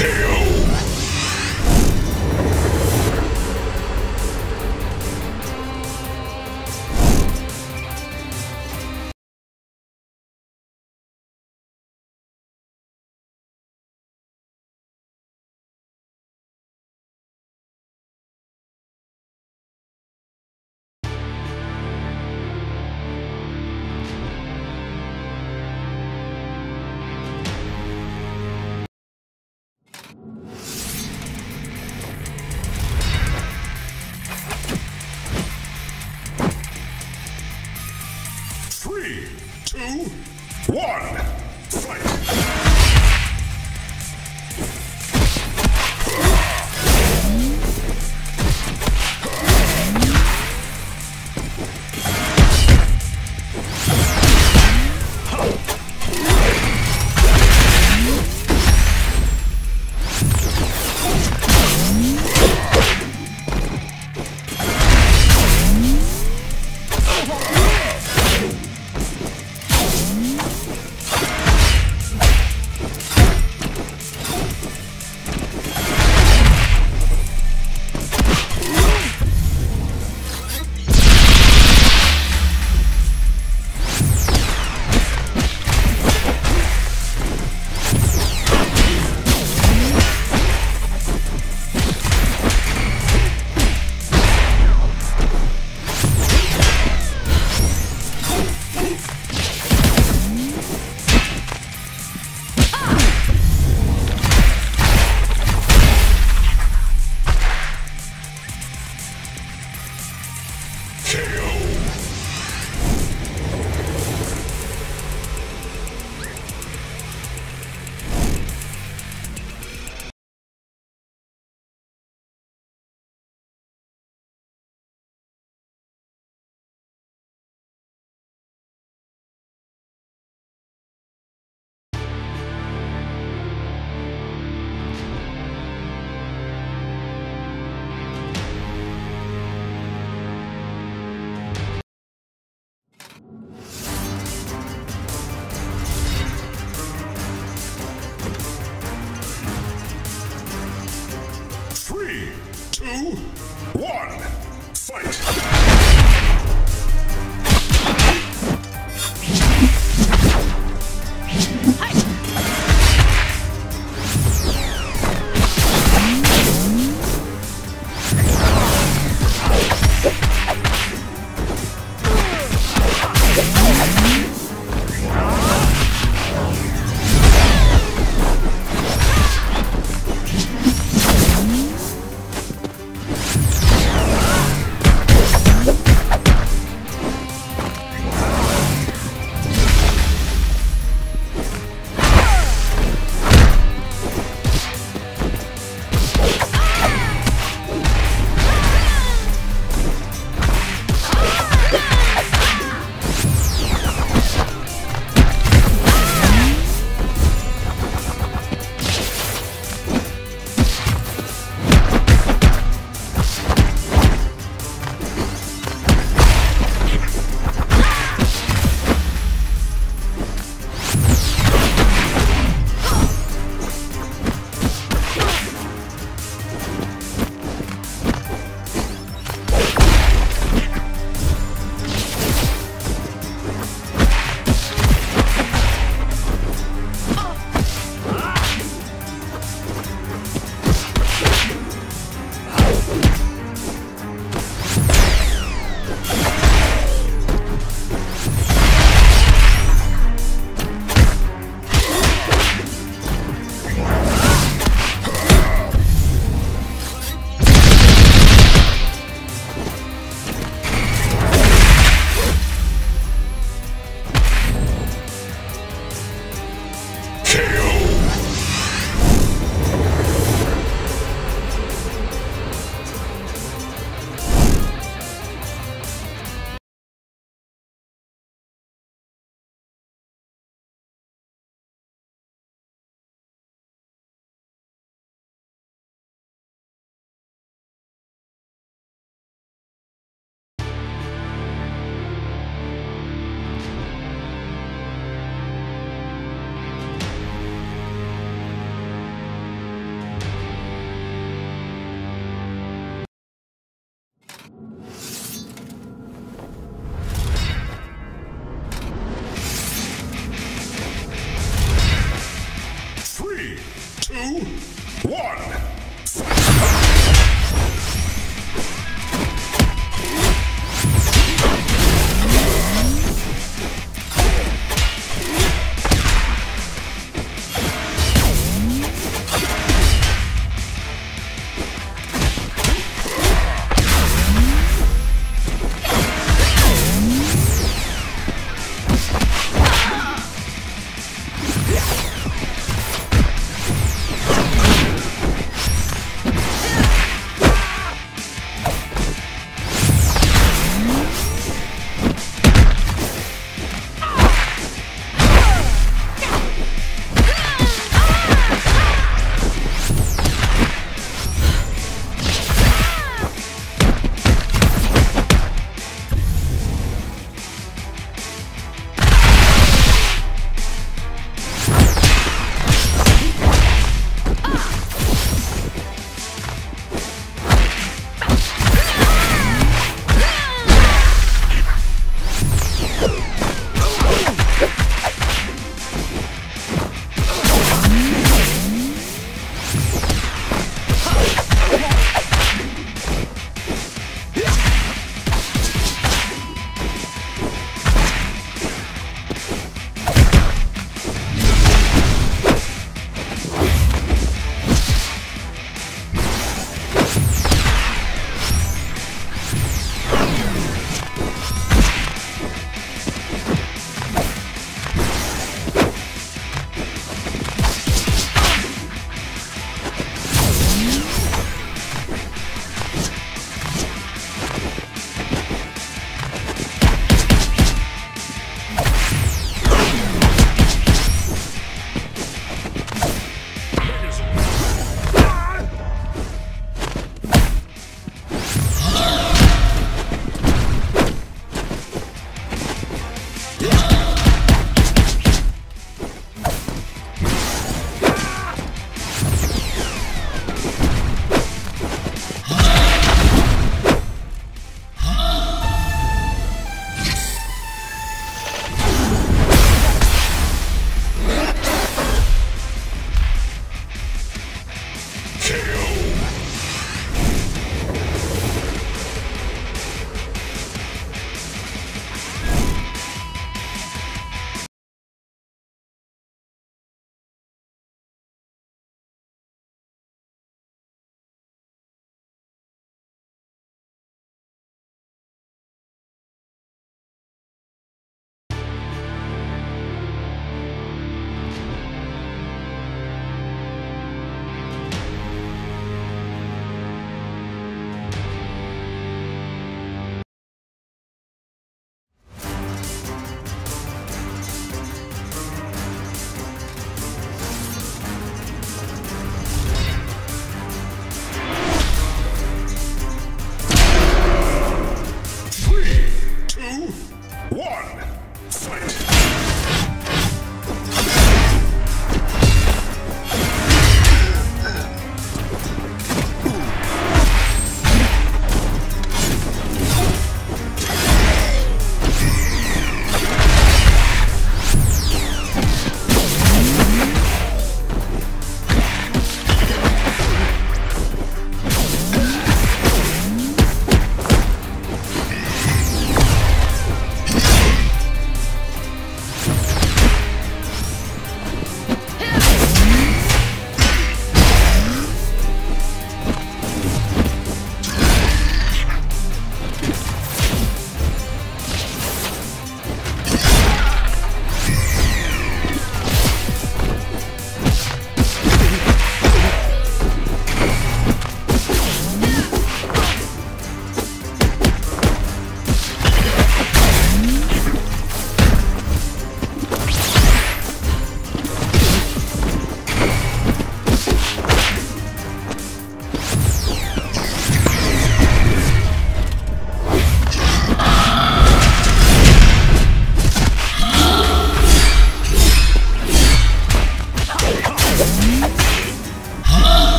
KO!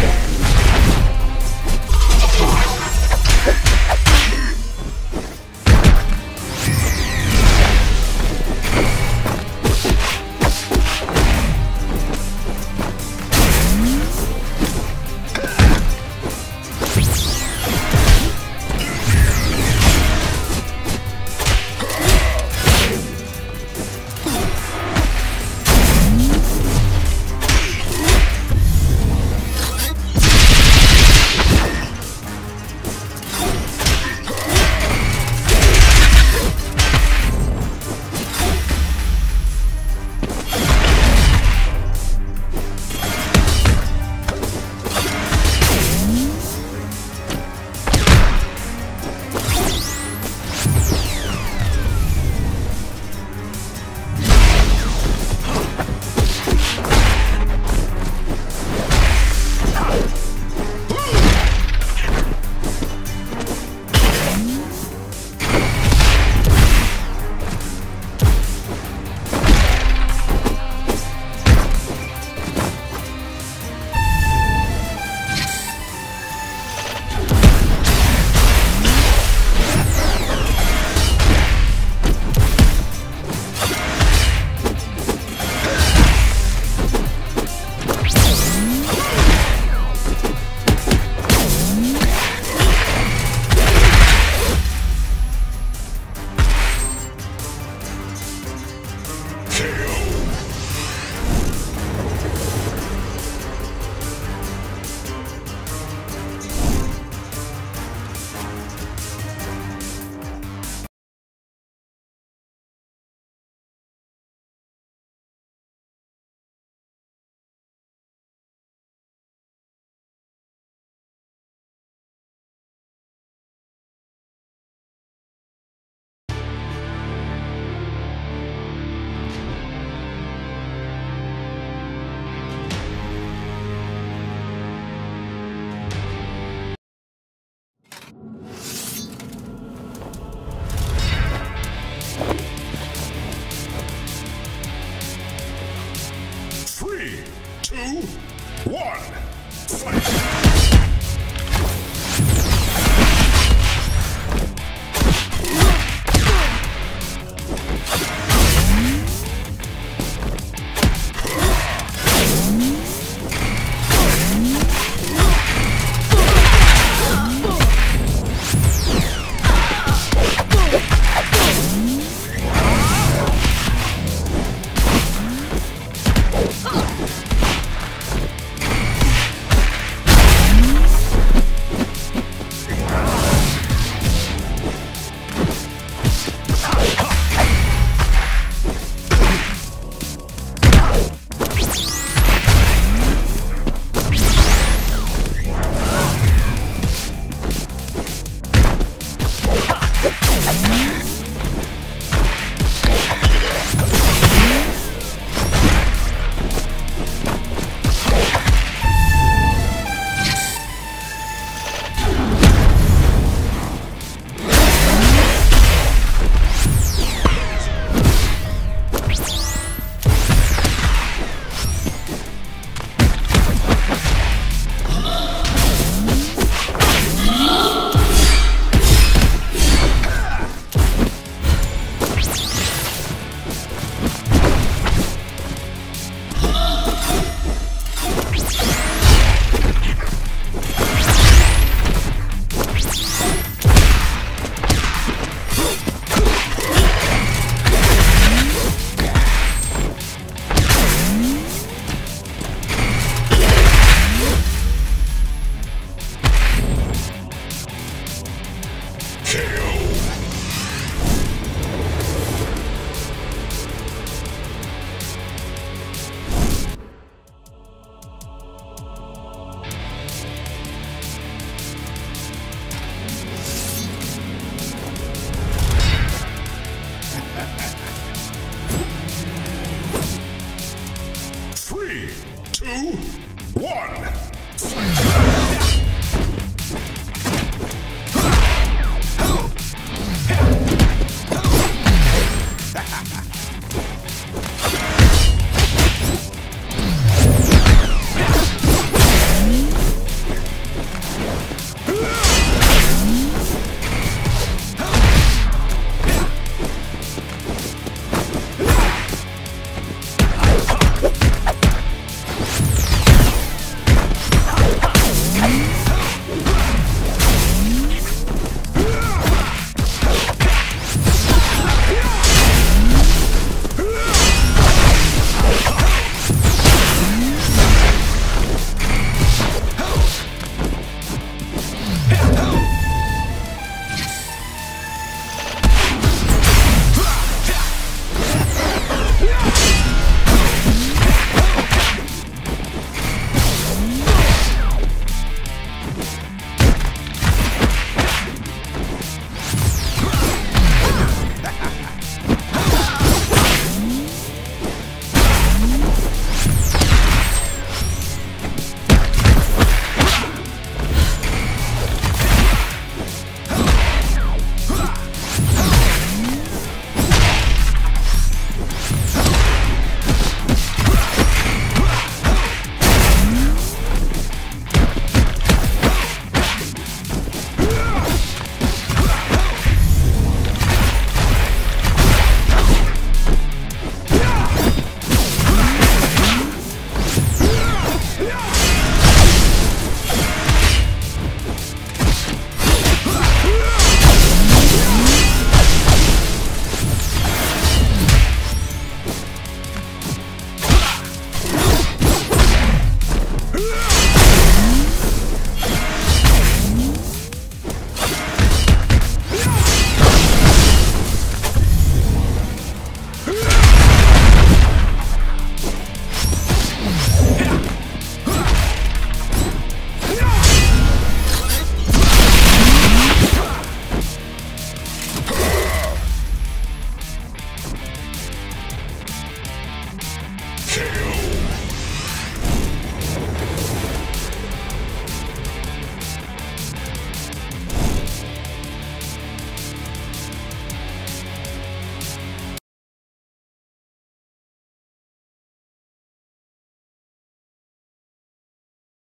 Podcast.